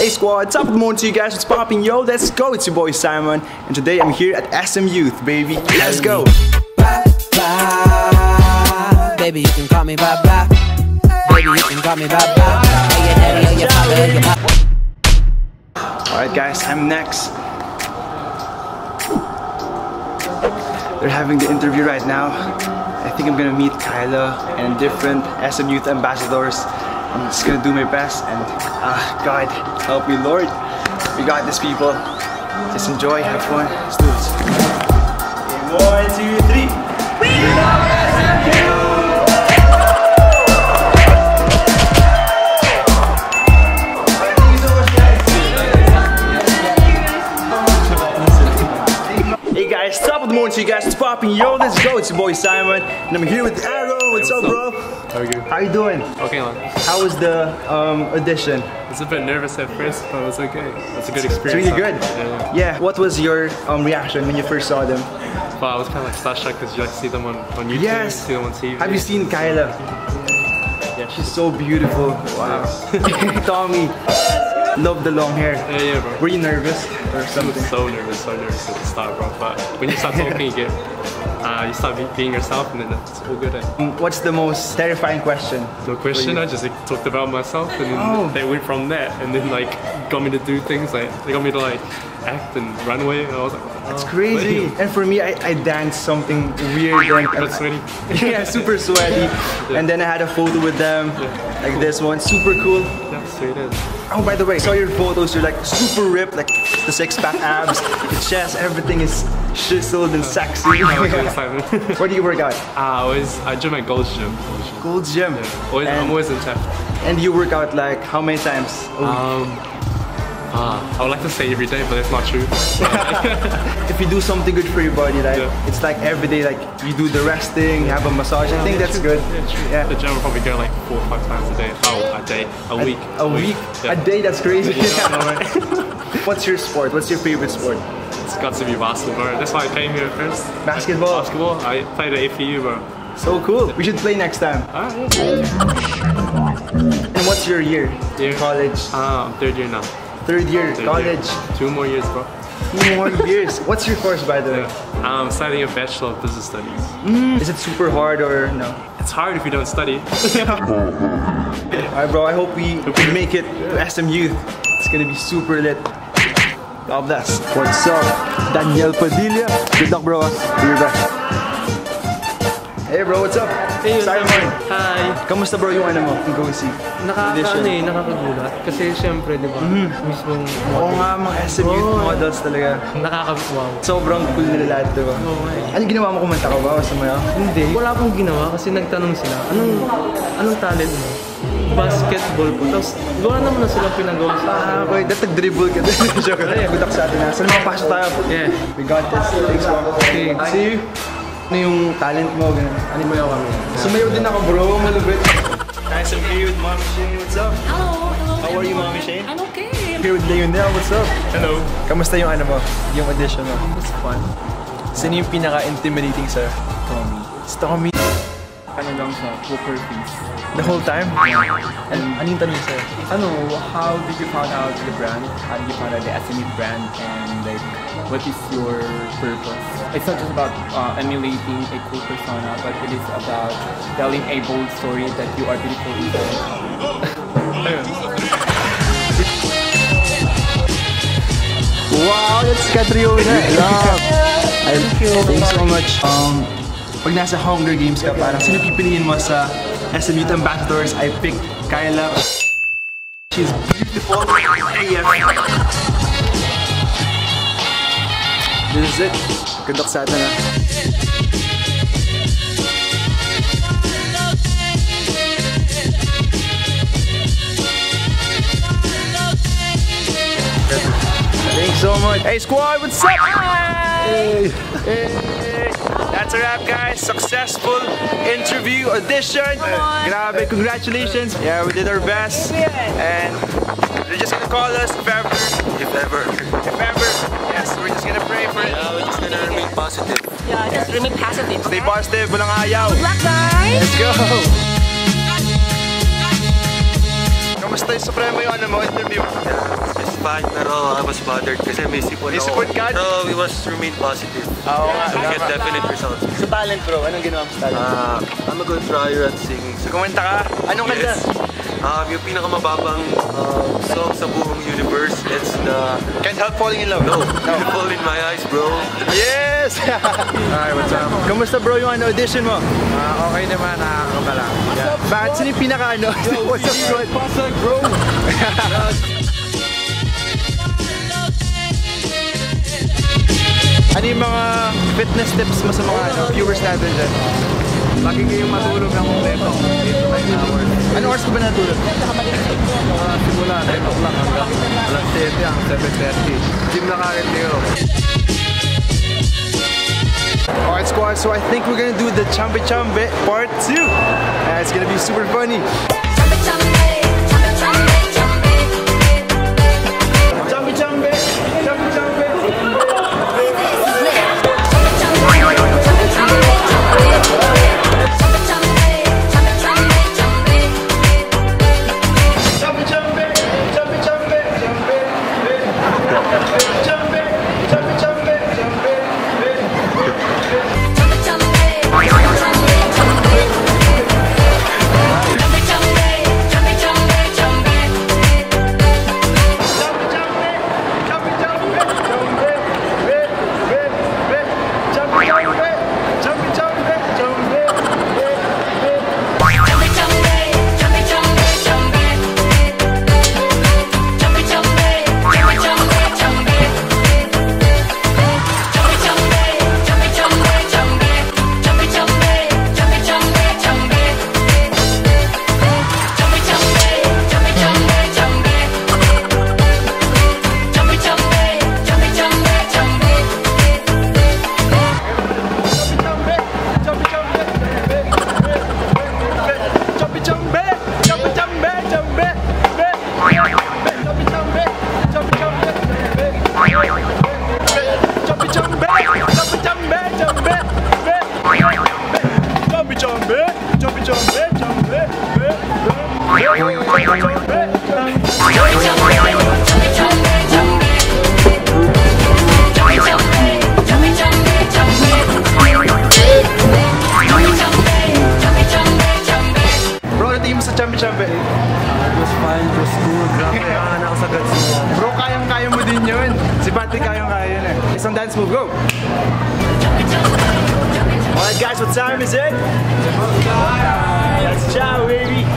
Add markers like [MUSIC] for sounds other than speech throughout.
Hey squad, top of the morning to you guys. What's popping? Yo, let's go. It's your boy Simon, and today I'm here at SM Youth, baby. Let's go. Bye, bye. Baby, you can call me bye bye. Baby, you can call me bye bye. Hey, your daddy, or your father, your papa. Alright guys, I'm next. They're having the interview right now. I think I'm gonna meet Kaila and different SM Youth ambassadors. I'm just gonna do my best and uh, God help me Lord. We got this people. Just enjoy, have fun. Let's do. Okay, one, two, three. Hey guys, top of the morning to you guys. What's popping? Yo, let's go. It's your boy Simon, and I'm here with Arrow. What's up, bro? How are you? How you doing? Okay, man. How was the um, audition? I was a bit nervous at first, but it was okay. It's a good It's experience. really good. Yeah, yeah. Yeah. What was your um, reaction when you first saw them? But I was kind of like starstruck because you like see them on, on YouTube, Yes. see them on TV. Have you seen Kaila? Yeah. She's so beautiful. Wow. [LAUGHS] [LAUGHS] Tommy, love the long hair. Yeah, yeah, bro. Were you nervous or something? so nervous, so nervous at the start, bro. But when you start talking, you get, uh, you start being yourself, and then it's all good. Eh? Um, What's the most terrifying question? No question. I just like, talked about myself, and then Oh. they went from there, and then like got me to do things like they got me to like act and run away. And I was like, It's oh, crazy. And for me, I, I danced something weird. And, sweaty. [LAUGHS] yeah, super sweaty. [LAUGHS] And then I had a photo with them, like this one, super cool. Yeah, sweet. Oh, by the way, saw your photos. You're like super ripped, like the six pack abs, the chest, everything is chiseled and sexy. [LAUGHS] [LAUGHS] Where do you work out? Ah, I always I joined my Gold's gym. Gold's gym. Gym. Yeah. Always, I'm And, always in tech. and you work out like how many times? Um, ah, I would like to say every day, but that's not true. [LAUGHS] if you do something good for your body, right? Yeah. It's like every day, like you do the resting, you have a massage. I think that's good. Yeah, true. Yeah. The gym will probably go like four or five times a day. Oh, a day, a week. A week? Yeah. A day? That's crazy. Yeah, I know, right? [LAUGHS] What's your sport? What's your favorite sport? It's got to be basketball. That's why I came here first. Basketball. Basketball. I played at APU, bro. So cool. We should play next time. Yeah. And what's your year? Year? College. Ah, third year now. Third year. Third college. Year. Two more years, bro. Two more years. What's your course, by the way? Yeah. I'm studying a Bachelor of Business Studies. Mm. Is it super hard or no? It's hard if you don't study. [LAUGHS] Alright, bro. I hope we can make it to SM Youth. It's gonna be super lit. God bless. What's up? Daniel Padilla. Good luck, bro. You're back. Hey, bro. What's up? Hey, Simon. Hi! Kamusta, bro, yung ano mo? Yung go see? Nakaka, Edition. ano eh, nakakagulat. Kasi syempre, di ba, mismong Oo nga, mga SM Youth Oo. models talaga. nakaka-wow. Sobrang cool nila lahat, diba? Oo nga eh. Anong ginawa mo kumanta ka ba? Sa mga? Hindi, wala akong ginawa kasi nagtanong sila, anong, anong talent mo? Basketball po. Tapos, gawa naman na silang pinagawa sa akin. Ah, okay. Dahil nag-dribble ka din. [LAUGHS] Joke. Good luck sa atin na. Saan makapasok tayo? Yeah. We got this. Thanks, bro. Okay. See you. Ano yung talent mo? Ganun. Ano mo yung kami? Sumayaw din ako, bro. Malubit. Nice I'm here with Mommy Shane. What's up? Hello, hello. How are you, Mommy Shane? I'm okay. Here with Leonel. What's up? Hello. Kamusta yung ano mo? Yung audition mo? It's fun. Sino yung pinaka-intimidating sa Tommy. Si Tommy. Ano lang siya, poker face. The whole time? And ano yung tanong sa'yo? Ano, how did you find out the brand? How did you find out the SME brand? And like, what is your purpose? It's not just about uh, emulating a cool persona, but it is about telling a bold story that you are beautiful inside. Wow, that's Catriona. Love. Thank you. Thanks so much. Um, pag nasa Hunger Games ka, parang sino pipiliin mo sa SM Youth Ambassadors? I picked Kyla. She's beautiful. AF. This is it. Good luck sa atin ha. Thanks so much. Hey squad, what's up? Hey. Hey. That's a wrap guys. Successful interview audition. Grabe, congratulations. Yeah, we did our best. And they're just gonna call us if ever. If ever. If ever. Yes, we're just gonna pray for it. Yeah, we're just gonna remain positive. Yeah, just remain positive. Stay positive, walang ayaw. Good luck, guys. Let's go! Kamusta yung supremo yung ano mo, interview? Fine, pero I was bothered kasi may sipon May ako. sipon ka? Pero we must remain positive. Oo nga. So we get definite results. Sa talent bro, anong ginawa mo sa talent? Ah, I'm a good flyer at singing. So, Kumanta ka? Anong kanta? yes. Um, yung pinakamababang um, song sa buong universe, it's the Can't help falling in love. No, [LAUGHS] Beautiful in My Eyes, bro. Yes! [LAUGHS] Alright, what's up? Kamusta bro yung ano, audition mo? Ah, okay naman, nakakaba lang. Bakit sino yung pinaka ano? [LAUGHS] what's up bro? Pasag bro! Ano yung mga fitness tips mo sa mga ano, viewers natin dyan? Lagi kayong matulog ng kompleto. 8 to 9 hours. Ano oras ka ba natulog? Ah, simula 10 o'clock hanggang alas 7 ang 7.30. Gym na kagad kayo. Alright squad, so I think we're gonna do the Chambe Chambe part 2. Uh, it's gonna be super funny. Chambe Yun eh. Isang dance move, go! Alright guys, what time is it? Let's ciao, baby!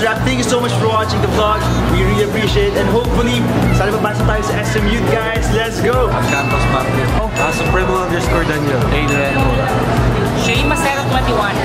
That's a wrap. Thank you so much for watching the vlog. We really appreciate it. And hopefully, sana mabasa tayo sa SM Youth guys. Let's go! Campus Market. Ah, Supremo underscore Daniel. Shane Macero 21. Alright, over now. Peace out.